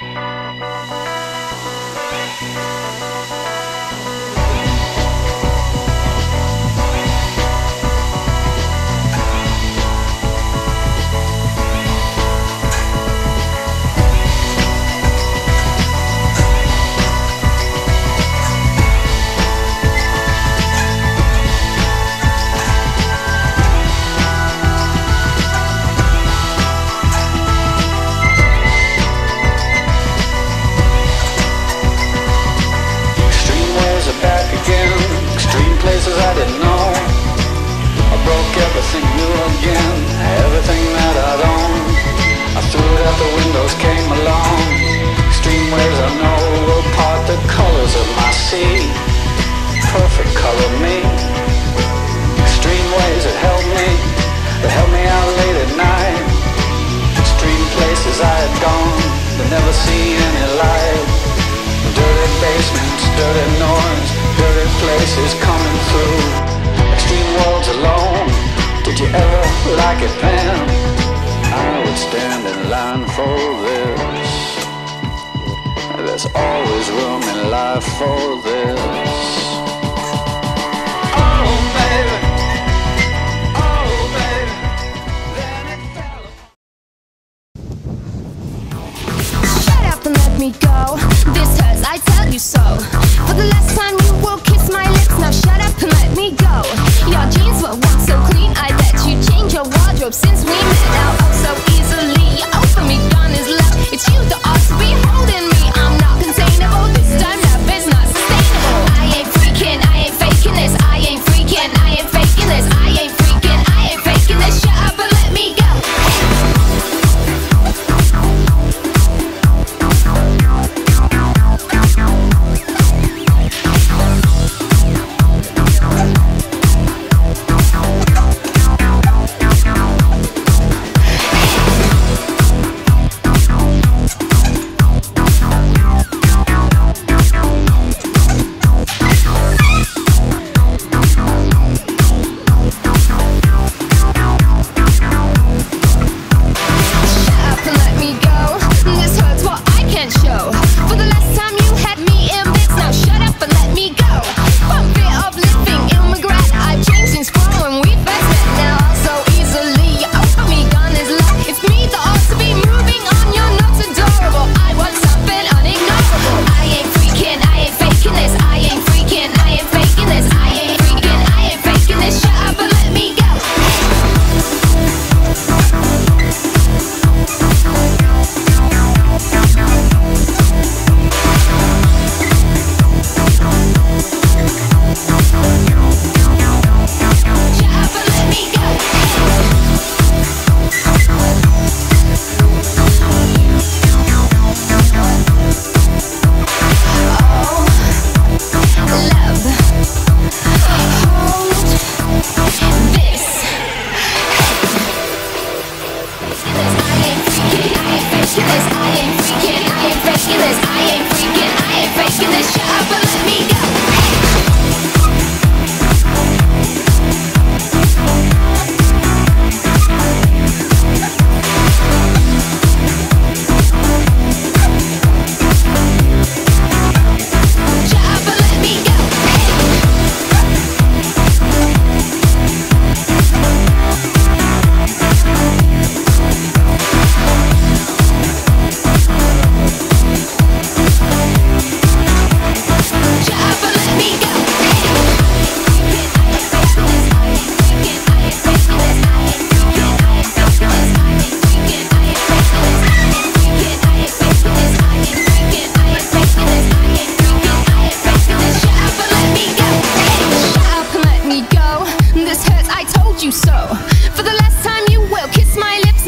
Música I didn't know. I broke everything new again Everything that I'd owned. I threw it out the windows, came along. basements, dirty norms, dirty places coming through. Extreme worlds alone, did you ever like it, Pam? I would stand in line for this. There's always room in life for this. let me go. This hurts, I tell you so. For the last time you will kiss my lips. Now shut up and let me go. Your jeans were once so clean I bet you changed your wardrobe since we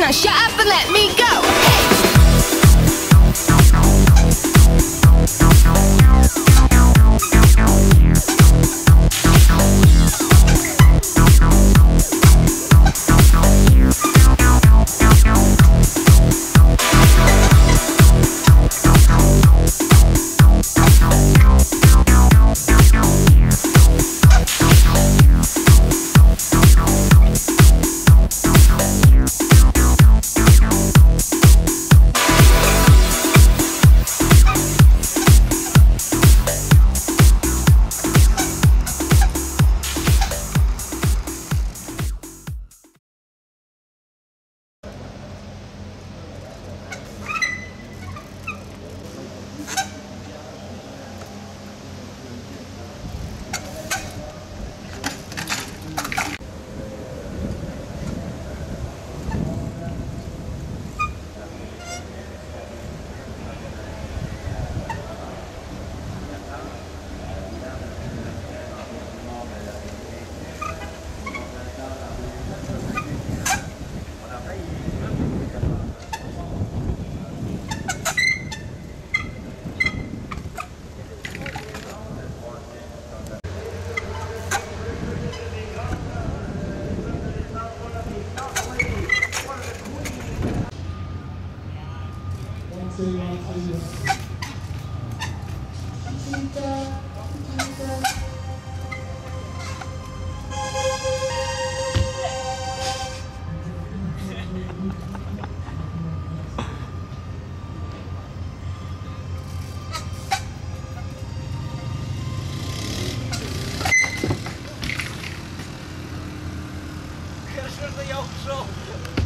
Now shut up and let me go. 可是个妖兽。